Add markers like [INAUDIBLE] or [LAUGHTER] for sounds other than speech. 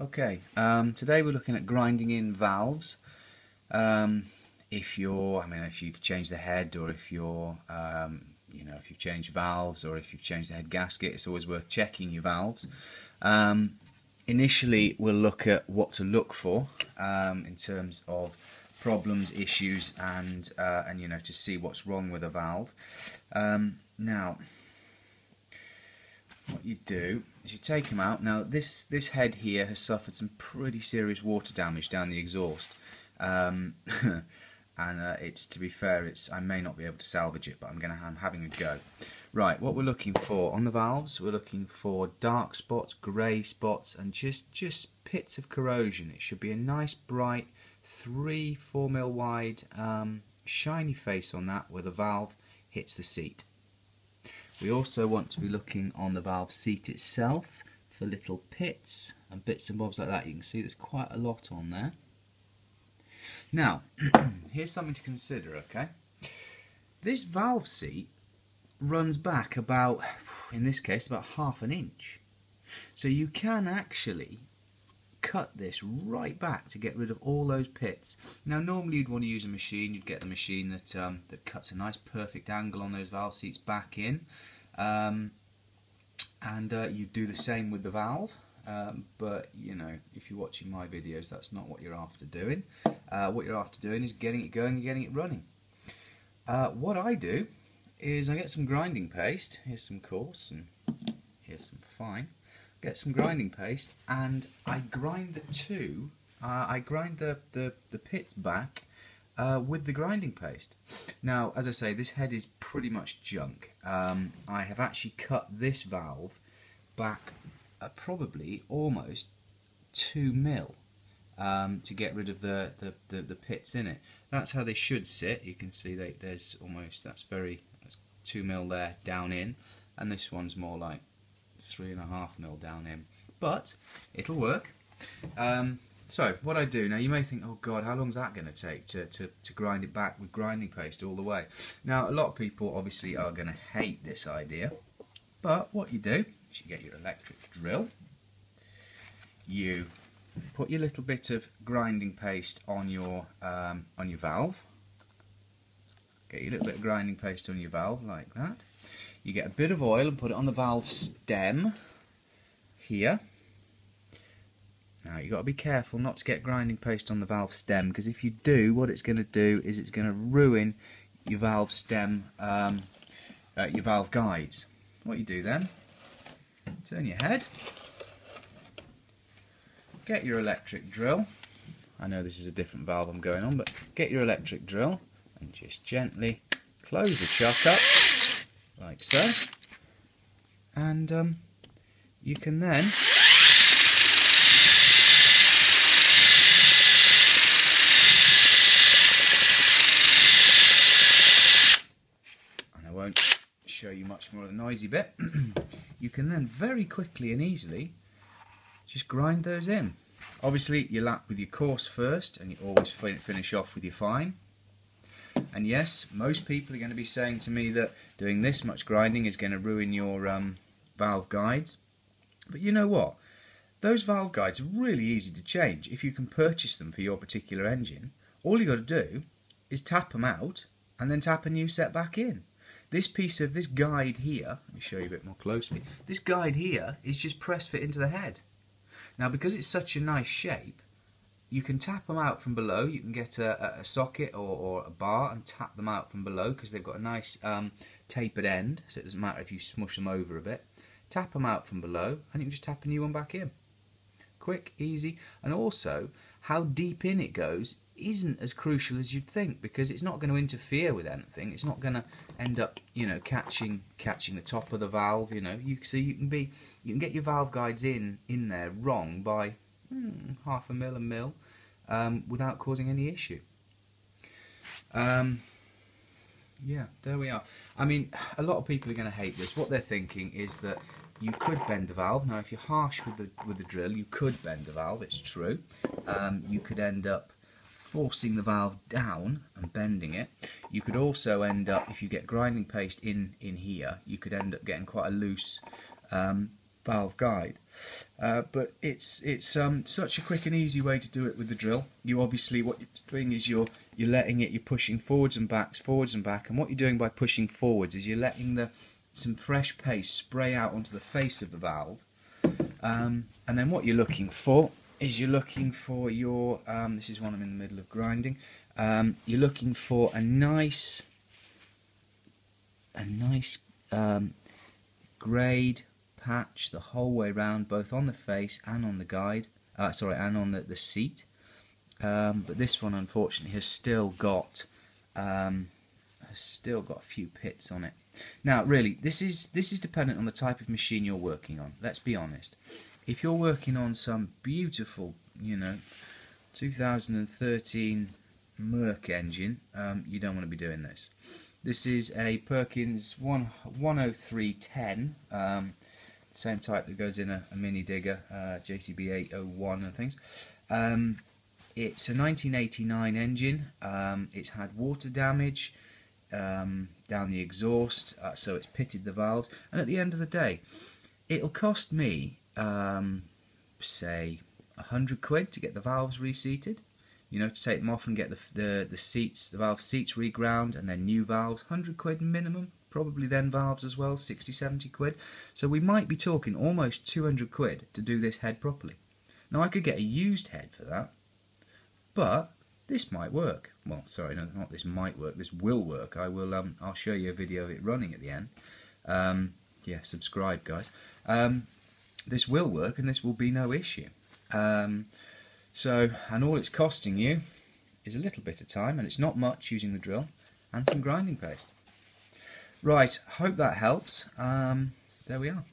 Okay, um, today we're looking at grinding in valves. Um, if you're, I mean, if you've changed the head, or if you're, um, you know, if you've changed valves, or if you've changed the head gasket, it's always worth checking your valves. Um, initially, we'll look at what to look for um, in terms of problems, issues, and uh, and you know to see what's wrong with a valve. Um, now, what you do is you take them out. Now this this head here has suffered some pretty serious water damage down the exhaust, um, [LAUGHS] and uh, it's to be fair, it's I may not be able to salvage it, but I'm gonna I'm having a go. Right, what we're looking for on the valves, we're looking for dark spots, grey spots, and just just pits of corrosion. It should be a nice bright three four mil wide um, shiny face on that where the valve hits the seat. We also want to be looking on the valve seat itself for little pits and bits and bobs like that. You can see there's quite a lot on there. Now, [CLEARS THROAT] here's something to consider, okay? This valve seat runs back about, in this case, about half an inch. So you can actually cut this right back to get rid of all those pits. Now normally you'd want to use a machine, you'd get the machine that, um, that cuts a nice perfect angle on those valve seats back in um, and uh, you do the same with the valve um, but you know if you're watching my videos that's not what you're after doing. Uh, what you're after doing is getting it going and getting it running. Uh, what I do is I get some grinding paste. Here's some coarse and here's some fine. Get some grinding paste and I grind the two uh, I grind the, the, the pits back uh, with the grinding paste. Now, as I say, this head is pretty much junk. Um, I have actually cut this valve back probably almost 2 mil um, to get rid of the, the, the, the, pits in it. That's how they should sit. You can see that there's almost, that's very, that's 2 mil there down in, and this one's more like 3.5 mil down in. But it'll work. Um, so what I do now, you may think, oh God, how long is that going to take to, to, to grind it back with grinding paste all the way? Now a lot of people obviously are going to hate this idea, but what you do is you get your electric drill, you put your little bit of grinding paste on your um, on your valve, get your little bit of grinding paste on your valve like that. You get a bit of oil and put it on the valve stem here now you've got to be careful not to get grinding paste on the valve stem because if you do, what it's going to do is it's going to ruin your valve stem, um, uh, your valve guides. What you do then, turn your head, get your electric drill. I know this is a different valve I'm going on, but get your electric drill and just gently close the chuck up like so. And um, you can then show you much more of the noisy bit, [CLEARS THROAT] you can then very quickly and easily just grind those in. Obviously you lap with your coarse first and you always finish off with your fine. And yes, most people are going to be saying to me that doing this much grinding is going to ruin your um, valve guides. But you know what? Those valve guides are really easy to change if you can purchase them for your particular engine. All you got to do is tap them out and then tap a new set back in. This piece of this guide here, let me show you a bit more closely. This guide here is just press fit into the head. Now because it's such a nice shape, you can tap them out from below. You can get a, a socket or, or, a bar and tap them out from below because they've got a nice um, tapered end, so it doesn't matter if you smush them over a bit. Tap them out from below and you can just tap a new one back in. Quick, easy, and also how deep in it goes isn't as crucial as you'd think because it's not going to interfere with anything. It's not going to end up, you know, catching catching the top of the valve. You know, you so you can be you can get your valve guides in in there wrong by hmm, half a mil a mil um, without causing any issue. Um, yeah, there we are. I mean, a lot of people are going to hate this. What they're thinking is that you could bend the valve. Now, if you're harsh with the with the drill, you could bend the valve. It's true. Um, you could end up forcing the valve down and bending it. You could also end up, if you get grinding paste in, in here, you could end up getting quite a loose um, valve guide. Uh, but it's it's um, such a quick and easy way to do it with the drill. You obviously what you're doing is you're you're letting it, you're pushing forwards and backs, forwards and back, and what you're doing by pushing forwards is you're letting the some fresh paste spray out onto the face of the valve, um, and then what you're looking for is you're looking for your um, this is one I'm in the middle of grinding. Um, you're looking for a nice a nice um, grade patch the whole way round, both on the face and on the guide. Uh, sorry, and on the, the seat. Um, but this one, unfortunately, has still got um, has still got a few pits on it. Now, really, this is this is dependent on the type of machine you're working on. Let's be honest. If you're working on some beautiful, you know, 2013 Merc engine, um, you don't want to be doing this. This is a Perkins 1, 10310, um, same type that goes in a, a mini digger, uh, JCB 801 and things. Um, it's a 1989 engine. Um, it's had water damage um, down the exhaust, uh, so it's pitted the valves. And at the end of the day, it'll cost me, um, say, 100 quid to get the valves reseated you know, to take them off and get the, the, the seats, the valve seats reground and then new valves, 100 quid minimum, probably then valves as well, 60, 70 quid. So we might be talking almost 200 quid to do this head properly. Now I could get a used head for that, but this might work. Well, sorry, no, not this might work, this will work. I will, um, I'll show you a video of it running at the end. Um, yeah, subscribe guys. Um, this will work and this will be no issue. Um, so, and all it's costing you is a little bit of time, and it's not much using the drill, and some grinding paste. Right, hope that helps. Um, there we are.